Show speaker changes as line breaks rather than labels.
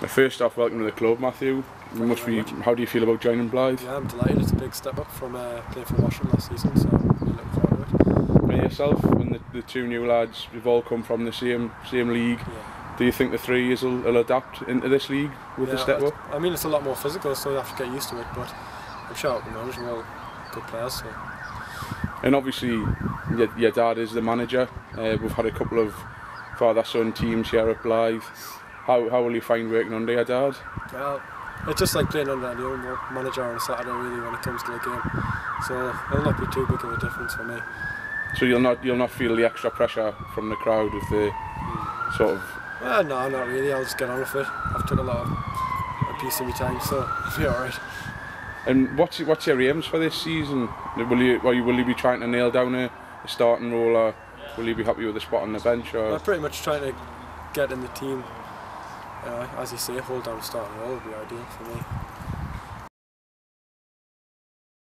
First off, welcome to the club, Matthew. You must be. How do you feel about joining Blyth?
Yeah, I'm delighted. It's a big step up from uh, playing for Washington last season, so I'm really looking forward to it.
And yourself and the, the two new lads, you've all come from the same same league.
Yeah.
Do you think the three years will, will adapt into this league with the step
I-
up?
I mean, it's a lot more physical, so you have to get used to it. But I'm sure moment we're all good players. So
And obviously, your, your dad is the manager. Uh, we've had a couple of father-son teams here at Blyth. How, how will you find working under your dad?
well, it's just like playing under any other manager on a Saturday, really, when it comes to the game. So it'll not be too big of a difference for me.
So you'll not you'll not feel the extra pressure from the crowd with the sort of
Well, no, not really. I'll just get on with it. I've took a lot of a piece of my time, so it'll be alright.
And what's what's your aims for this season? Will you will you, will you be trying to nail down a, a starting role, or will you be happy with a spot on the bench? Or
I'm pretty much trying to get in the team. Uh, as you say, hold down the starting role would be ideal for me.